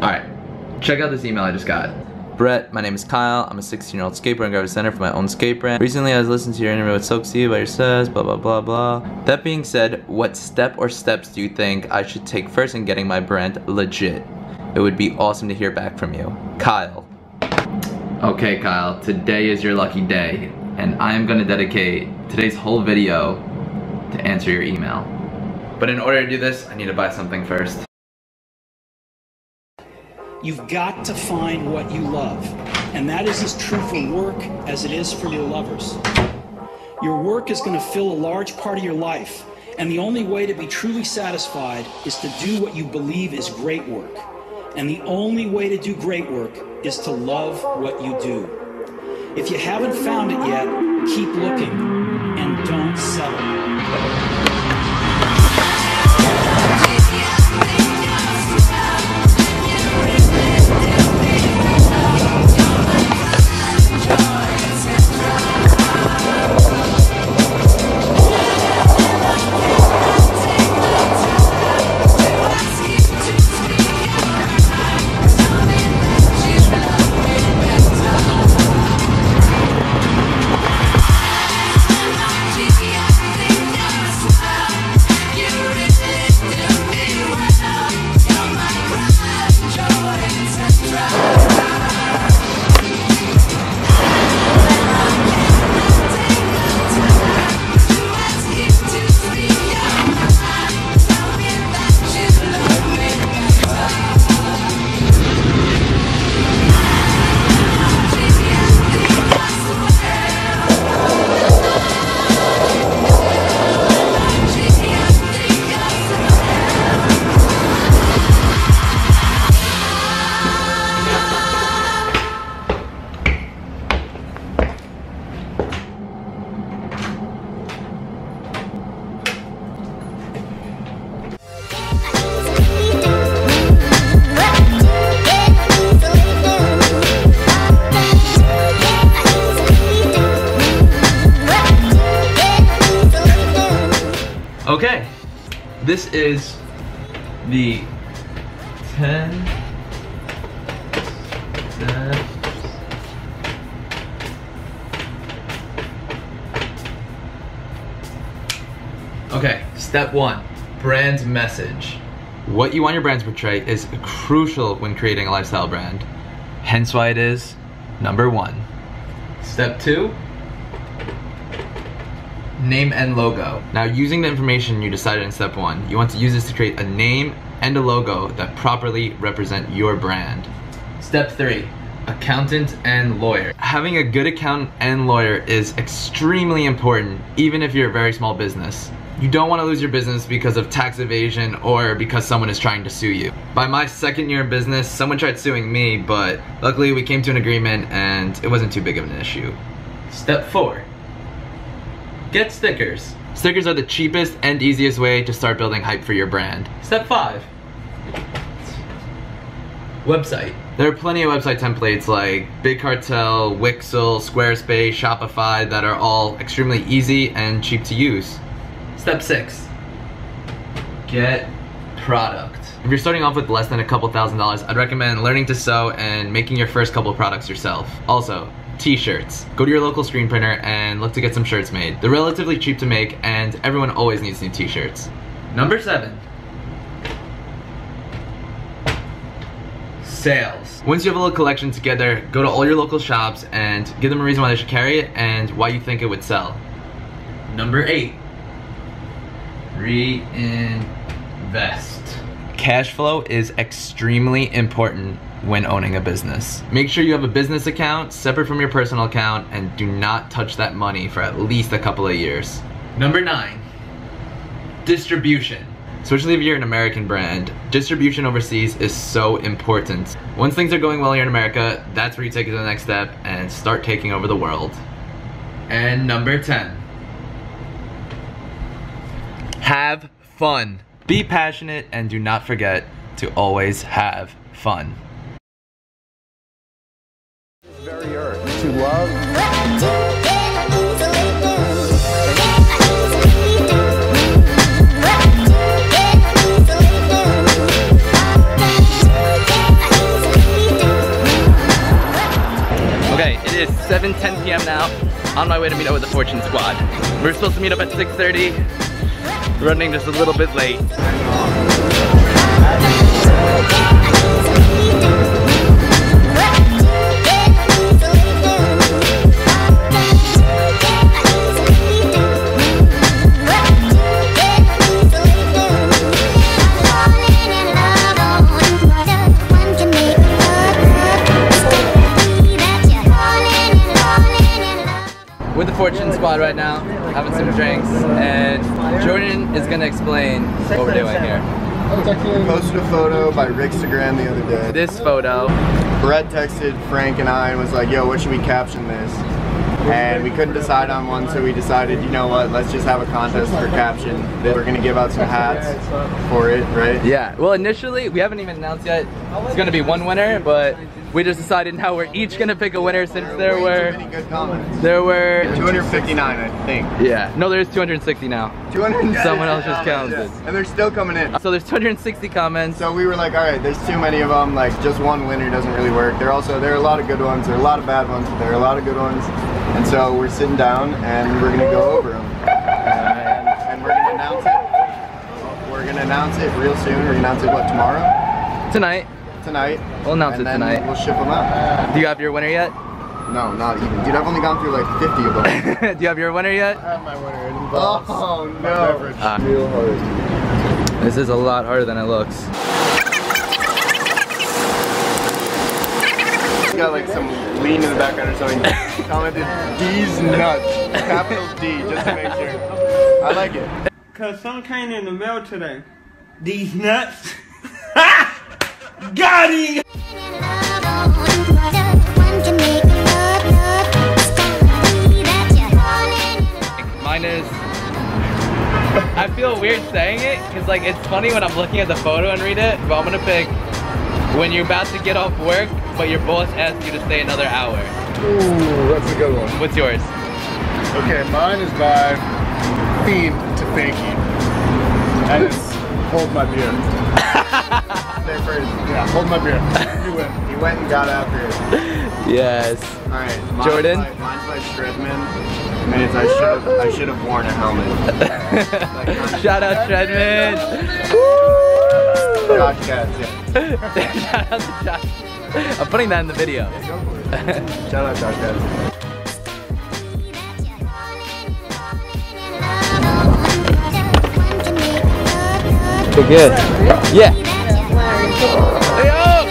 Alright, check out this email I just got. Brett, my name is Kyle. I'm a 16 year old skateboard and graphic center for my own skate brand. Recently, I was listening to your interview with Soxy about your says, blah, blah, blah, blah. That being said, what step or steps do you think I should take first in getting my brand legit? It would be awesome to hear back from you. Kyle. Okay, Kyle, today is your lucky day, and I am gonna dedicate today's whole video to answer your email. But in order to do this, I need to buy something first. You've got to find what you love. And that is as true for work as it is for your lovers. Your work is going to fill a large part of your life. And the only way to be truly satisfied is to do what you believe is great work. And the only way to do great work is to love what you do. If you haven't found it yet, keep looking and don't settle. This is the 10 steps Okay, step one, brand message. What you want your brand to portray is crucial when creating a lifestyle brand. Hence why it is number one. Step two, name and logo. Now using the information you decided in step one, you want to use this to create a name and a logo that properly represent your brand. Step three, accountant and lawyer. Having a good accountant and lawyer is extremely important, even if you're a very small business. You don't want to lose your business because of tax evasion or because someone is trying to sue you. By my second year in business, someone tried suing me, but luckily we came to an agreement and it wasn't too big of an issue. Step four, Get stickers. Stickers are the cheapest and easiest way to start building hype for your brand. Step 5. Website. There are plenty of website templates like Big Cartel, Wixel, Squarespace, Shopify that are all extremely easy and cheap to use. Step 6. Get product. If you're starting off with less than a couple thousand dollars, I'd recommend learning to sew and making your first couple products yourself. Also, t-shirts. Go to your local screen printer and look to get some shirts made. They're relatively cheap to make and everyone always needs new t-shirts. Number seven. Sales. Once you have a little collection together, go to all your local shops and give them a reason why they should carry it and why you think it would sell. Number eight. Reinvest. Cash flow is extremely important when owning a business. Make sure you have a business account separate from your personal account and do not touch that money for at least a couple of years. Number nine, distribution. Especially if you're an American brand, distribution overseas is so important. Once things are going well here in America, that's where you take it to the next step and start taking over the world. And number 10, have fun. Be passionate and do not forget to always have fun. love. What do. You Okay, it is 7:10 p.m. now. On my way to meet up with the Fortune Squad. We are supposed to meet up at 6:30. Running just a little bit late. Right now, having some drinks, and Jordan is gonna explain what we're doing here. We posted a photo by Rickstagram the other day. This photo. Brett texted Frank and I and was like, yo, what should we caption this? And we couldn't decide on one so we decided you know what let's just have a contest for caption we're gonna give out some hats for it right yeah well initially we haven't even announced yet it's gonna be one winner but we just decided now we're each gonna pick a winner since there were. There were 259, I think. Yeah, no, there's 260 now. 260. Someone else just counted. And they're still coming in. So there's 260 comments. So we were like, all right, there's too many of them. Like just one winner doesn't really work. There also there are a lot of good ones. There are a lot of bad ones. But there are a lot of good ones. And so we're sitting down and we're gonna go over them. And, and we're gonna announce it. We're gonna announce it real soon. We're gonna announce it what tomorrow? Tonight tonight. We'll announce it tonight. We'll ship them out. Do you have your winner yet? No, not even. Dude, I've only gone through like 50 of them. Do you have your winner yet? I have my winner. Oh, no. Uh, Real hard. This is a lot harder than it looks. Got like some lean in the background or something. Commented, D's nuts. Capital D, just to make sure. I like it. Cause some came in the mail today. These nuts. Got him! Mine is. I feel weird saying it because like it's funny when I'm looking at the photo and read it, but I'm gonna pick when you're about to get off work, but your boss asks you to stay another hour. Ooh, that's a good one. What's yours? Okay, mine is by Fiend to Fanky. And it's Hold My Beer. there first. Yeah, hold my beer. You win. He went and got after it. Yes. All right. Mine's Jordan. By, mine's by Shredman. And it's I should have I should have worn a helmet. like, Shout out Shredman. Josh Katz. Yeah. Shout out to Josh. I'm putting that in the video. Yeah, Shout out Josh Katz. good. Yeah. Hey,